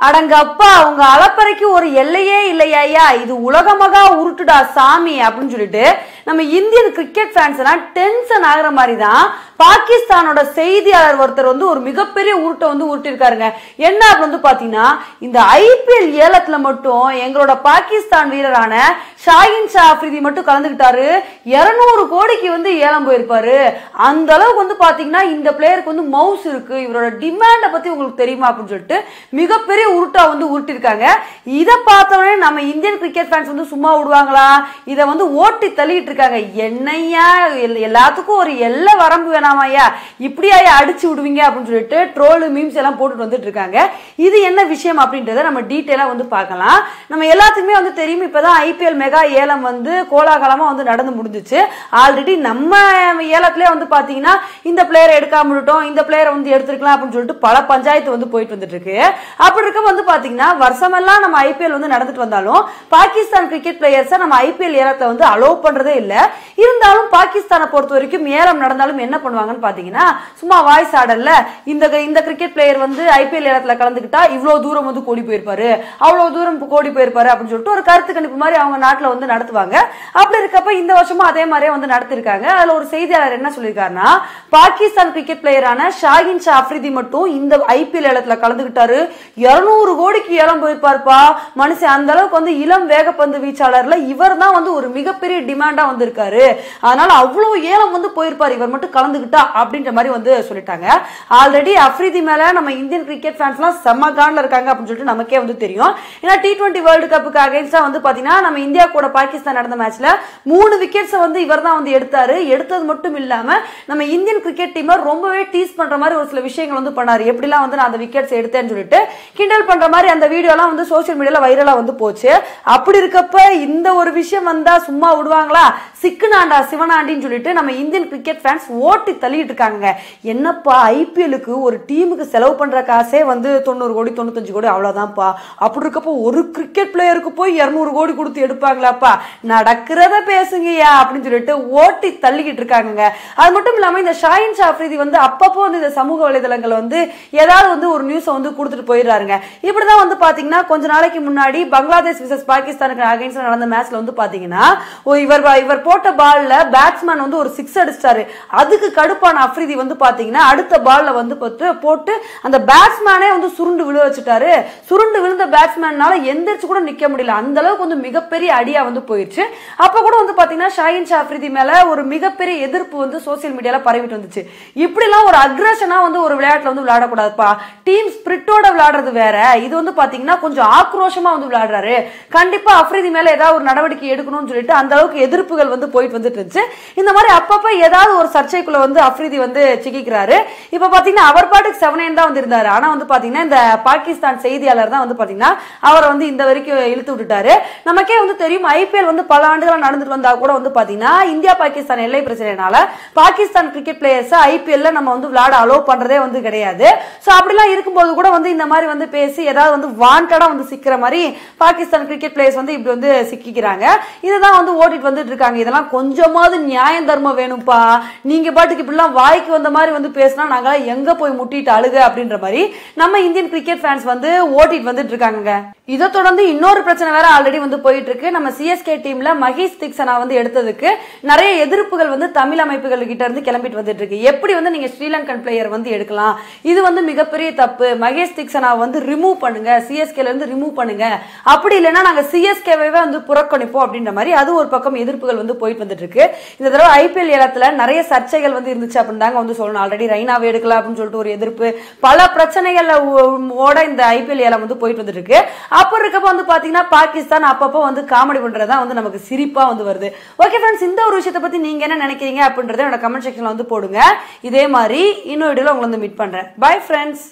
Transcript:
அடங்கப்பா உங்க அலப்பறைக்கு ஒரு எல்லையே இல்லையா இது உலகமகா உருட்டுடா சாமி அப்படின்னு சொல்லிட்டு நம்ம இந்தியன் கிரிக்கெட் ஃபேன்ஸ் எல்லாம் டென்ஷன் ஆகுற மாதிரி தான் பாகிஸ்தானோட செய்தியாளர் ஒருத்தர் வந்து ஒரு மிகப்பெரிய உருட்டை வந்து உருட்டிருக்காருங்க. என்ன வந்து பாத்தீங்கன்னா இந்த ஐபிஎல் ஏலத்துல மட்டும் எங்களோட பாகிஸ்தான் வீரரான ஷாஹின் ஷா ஆஃப்ரிதி மட்டும் கலந்துக்கிட்டாரு இருநூறு கோடிக்கு வந்து ஏலம் போயிருப்பாரு. அந்த அளவுக்கு வந்து பாத்தீங்கன்னா இந்த பிளேயருக்கு வந்து மவுஸ் இருக்கு. இவரோட டிமாண்டை பத்தி உங்களுக்கு தெரியுமா அப்படின்னு சொல்லிட்டு மிகப்பெரிய உருட்டா வந்து உருட்டிருக்காங்க. இதை பார்த்தோடனே நம்ம இந்தியன் கிரிக்கெட் ஃபேன்ஸ் வந்து சும்மா விடுவாங்களா? இதை வந்து ஓட்டி தள்ளிட்டு இருக்காங்க. என்னையா எல்- எல்லாத்துக்கும் ஒரு எல்லை வரம்பு வேணாமாயா இப்படியாயா அடிச்சு விடுவீங்க அப்படின்னு சொல்லிட்டு ட்ரோலு மீம்ஸ் எல்லாம் போட்டுட்டு வந்துட்டு இருக்காங்க. இது என்ன விஷயம் அப்படின்றத நம்ம டீட்டெயிலாக வந்து பார்க்கலாம். நம்ம எல்லாத்துக்குமே வந்து தெரியும் இப்பதான் ஐபிஎல் மெகா ஏலம் வந்து கோலாகலமா வந்து நடந்து முடிஞ்சுச்சு. ஆல்ரெடி நம்ம ஏலத்திலே வந்து பாத்தீங்கன்னா இந்த பிளேயரை எடுக்காம விட்டுட்டோம் இந்த பிளேயரை வந்து எடுத்துருக்கலாம் அப்படின்னு சொல்லிட்டு பல பஞ்சாயத்து வந்து போயிட்டு வந்துட்டு இருக்கு அப்படி இருக்க வந்து பாத்தீங்கன்னா வருஷமெல்லாம் நம்ம ஐபிஎல் வந்து நடந்துட்டு வந்தாலும் பாகிஸ்தான் கிரிக்கெட் பிளேயர்ஸை நம்ம ஐபிஎல் ஏலத்தை வந்து அலோவ் பண்றதே இல்ல. இருந்தாலும் பாகிஸ்தானை பொறுத்த வரைக்கும் ஏலம் நடந்தாலும் என்ன பண்ணுவாங்கன்னு பாத்தீங்கன்னா சும்மா வாய்ஸ் ஆடல்ல இந்த இந்த கிரிக்கெட் பிளேயர் வந்து ஐபிஎல் ஏலத்துல கலந்துக்கிட்டா இவ்வளவு தூரம் வந்து கோடி போயிருப்பாரு. அவ்வளவு தூரம் கோடி போயிருப்பாரு அப்படின்னு சொல்லிட்டு ஒரு கருத்து கணிப்பு மாதிரி அவங்க நாட்டுல வந்து நடத்துவாங்க. அப்படி இருக்கப்ப இந்த வருஷமும் அதே மாதிரியே வந்து நடத்திருக்காங்க. அதுல ஒரு செய்தியாளர் என்ன சொல்லியிருக்காருன்னா பாகிஸ்தான் கிரிக்கெட் பிளேயரான ஷாகின் ஷா அஃப்ரிதி மட்டும் இந்த ஐபிஎல் ஏலத்துல கலந்துக்கிட்டாரு இருநூறு கோடிக்கு ஏலம் போயிருப்பாருப்பா. மனுஷன் அந்த அளவுக்கு வந்து இளம் வேகப்பந்து வீச்சாளர்ல இவர் தான் வந்து ஒரு மிகப்பெரிய டிமாண்டா வந்திருக்காரு. அதனால அவ்வளவு ஏலம் வந்து போயிருப்பாரு. இவர் மட்டும் கலந்துக்கிட்டு அப்படின்ற மாதிரி வந்து சொல்லிட்டாங்க. ஆல்ரெடி அஃப்ரிதி மேல நம்ம இந்தியன் கிரிக்கெட் ஃபேன்ஸ்லாம் செம்ம கான்ல இருக்காங்க அப்படின்னு சொல்லிட்டு நமக்கே வந்து தெரியும். ஏன்னா டி டுவெண்ட்டி வேர்ல்டு கப்புக்கு அகைன்ஸ்டா வந்து பாத்தீங்கன்னா நம்ம இந்தியா கூட பாகிஸ்தான் நடந்த மேட்ச்ல மூணு விக்கெட்ஸ் வந்து இவர் தான் வந்து எடுத்தாரு. எடுத்தது மட்டும் இல்லாம நம்ம இந்தியன் கிரிக்கெட் டீமை ரொம்பவே டீஸ் பண்ற மாதிரி ஒரு சில விஷயங்கள் வந்து பண்ணாரு. எப்படிலாம் வந்து நான் அந்த விக்கெட்ஸ் எடுத்தேன்னு சொல்லிட்டு கிண்டல் பண்ற மாதிரி அந்த வீடியோலாம் வந்து சோஷியல் மீடியால வைரலா வந்து போச்சு. அப்படி இருக்கப்ப இந்த ஒரு விஷயம் வந்தா சும்மா விடுவாங்களா? சிக்குனாண்டா சிவனாண்டின்னு சொல்லிட்டு நம்ம இந்தியன் கிரிக்கெட் ஃபேன்ஸ் ஓட்டி தள்ளிட்டு இருக்காங்க என்னப்பா ஐபிஎலுக்கு ஒரு டீமுக்கு செலவு பண்ற காசே வந்து தொண்ணூறு கோடி தொண்ணூத்தஞ்சு கோடி அவ்வளவுதான்ப்பா. அப்படி இருக்கப்போ ஒரு கிரிக்கெட் பிளேயருக்கு போய் இருநூறு கோடி கொடுத்து எடுப்பாங்களாப்பா? நடக்கிறத பேசுங்கயா அப்படின்னு சொல்லிட்டு ஓட்டி தள்ளிக்கிட்டு இருக்காங்க அது மட்டும் இல்லாம இந்த ஷாயின் ஷாஃப்ரிதி வந்து அப்பப்போ வந்து இந்த சமூக வலைதளங்கள் வந்து ஏதாவது வந்து ஒரு நியூஸை வந்து கொடுத்துட்டு போயிடுறாருங்க. இப்படிதான் வந்து பாத்தீங்கன்னா கொஞ்ச நாளைக்கு முன்னாடி பங்களாதேஷ் விசஸ் பாகிஸ்தானுக்கு அகைன்ஸ்ட் நடந்த மேட்ச்ல வந்து பாத்தீங்கன்னா இவர் இவர் போட்ட பால்ல பேட்ஸ்மேன் வந்து ஒரு சிக்ஸ் அடிச்சிட்டாரு. அதுக்கு கடுப்பான அஃப்ரிதி வந்து பாத்தீங்கன்னா அடுத்த பால்ல வந்து பார்த்து போட்டு அந்த பேட்ஸ்மேனே வந்து சுருண்டு விழ வச்சுட்டாரு. சுருண்டு விழுந்த பேட்ஸ்மேனால எந்திரிச்சு கூட நிக்க முடியல. அந்த அளவுக்கு வந்து மிகப்பெரிய அடியா வந்து போயிடுச்சு அப்ப கூட வந்து பாத்தீங்கன்னா ஷாயின் ஷா அஃப்ரிதி மேல ஒரு மிகப்பெரிய எதிர்ப்பு வந்து சோசியல் மீடியால பரவிட்டு வந்துச்சு. இப்படிலாம் ஒரு அக்ரஷனா வந்து ஒரு விளையாட்டுல வந்து விளையாடக்கூடாதுப்பா. டீம் ஸ்பிரிட்டோட விளையாடுறது வேற. இது வந்து பாத்தீங்கன்னா கொஞ்சம் ஆக்ரோஷமா வந்து விளையாடுறாரு. கண்டிப்பா அஃப்ரிதி மேல ஏதாவது ஒரு நடவடிக்கை எடுக்கணும்னு சொல்லிட்டு அந்த அளவுக்கு எதிர்ப்புகள் வந்து போயிட்டு வந்துட்டு இருந்துச்சு. இந்த மாதிரி அப்பப்ப ஏதாவது ஒரு சர்ச்சைக்குள்ள வந்து அஃப்ரிதி வந்து சிக்கிக்கிறாரு. இப்ப பாத்தீங்கன்னா அவர் பாட்டுக்கு செவனேன் தான் வந்து இருந்தாரு ஆனா வந்து பாத்தீங்கன்னா இந்த பாகிஸ்தான் செய்தியாளர் தான் வந்து பாத்தீங்கன்னா அவரை வந்து இந்த வரைக்கும் இழுத்து விட்டுட்டாரு. நமக்கே வந்து தெரியும் ஐபிஎல் வந்து பல ஆண்டுகளாக நடந்துட்டு வந்தா கூட வந்து பாத்தீங்கன்னா இந்தியா பாகிஸ்தான் எல்லை பிரச்சனைனால பாகிஸ்தான் கிரிக்கெட் பிளேயர்ஸ் ஐபிஎல்ல நம்ம வந்து விளையாட அலோவ் பண்றதே வந்து கிடையாது. சோ அப்படிலாம் இருக்கும்போது கூட வந்து இந்த மாதிரி வந்து பேசி ஏதாவது வந்து வாண்டடா வந்து சிக்கிற மாதிரி பாகிஸ்தான் கிரிக்கெட் பிளேயர்ஸ் வந்து இப்படி வந்து சிக்கிக்கிறாங்க. இதுதான் வந்து ஓட்டிட்டு வந்துட்டு இருக்காங்க. இதெல்லாம் கொஞ்சமாவது நியாயம் தர்மம் வேணும்ப்பா நீங்க பாட்டுக்கு இப்படிலாம் வாய்க்கு வந்த மாதிரி வந்து பேசினா நாங்களாம் எங்க போய் முட்டிட்டு அழுக அப்படின்ற மாதிரி நம்ம இந்தியன் கிரிக்கெட் ஃபேன்ஸ் வந்து ஓட்டிட்டு வந்துட்டு இருக்காங்க இதை தொடர்ந்து இன்னொரு பிரச்சனை வேற ஆல்ரெடி வந்து போயிட்டு இருக்கு நம்ம சிஎஸ்கே டீம்ல மகேஷ் திக்சனா வந்து எடுத்ததுக்கு நிறைய எதிர்ப்புகள் வந்து தமிழ் அமைப்புகள் கிட்ட இருந்து கிளம்பிட்டு வந்துட்டு இருக்கு எப்படி வந்து நீங்க ஸ்ரீலங்கன் பிளேயர் வந்து எடுக்கலாம்? இது வந்து மிகப்பெரிய தப்பு. மகேஷ் திக்சனா வந்து ரிமூவ் பண்ணுங்க. சிஎஸ்கேல இருந்து ரிமூவ் பண்ணுங்க. அப்படி இல்லைன்னா நாங்க சிஎஸ்கேவே வந்து புறக்கணிப்போம் அப்படின்ற மாதிரி அது ஒரு பக்கம் எதிர்ப்புகள் வந்து போயிட்டு வந்துட்டு இருக்கு இந்த தடவை ஐபிஎல் ஏலத்துல நிறைய சர்ச்சைகள் வந்து இருந்துச்சு அப்படின்னு தாங்க வந்து சொல்லணும். ஆல்ரெடி ரைனாவே எடுக்கலாம் அப்படின்னு சொல்லிட்டு ஒரு எதிர்ப்பு. பல பிரச்சனைகள்ல ஓட இந்த ஐபிஎல் ஏலம் வந்து போயிட்டு வந்துட்டு இருக்கு அப்புறம் இருக்கப்போ வந்து பார்த்தீங்கன்னா பாகிஸ்தான் அப்பப்போ வந்து காமெடி பண்றதா வந்து நமக்கு சிரிப்பாக வந்து வருது. ஓகே ஃப்ரெண்ட்ஸ் இந்த ஒரு விஷயத்தை பற்றி நீங்கள் என்ன நினைக்கிறீங்க அப்படின்றத என்னோட கமெண்ட் செக்ஷனில் வந்து போடுங்க. இதே மாதிரி இன்னொரு வீடியோவில் உங்களை வந்து மீட் பண்ணுறேன் பை ஃப்ரெண்ட்ஸ்